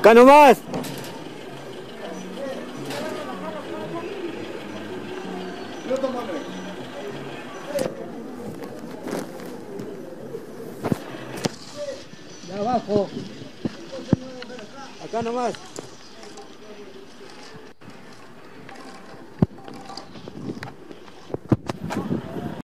Acá nomás. De abajo. Acá nomás.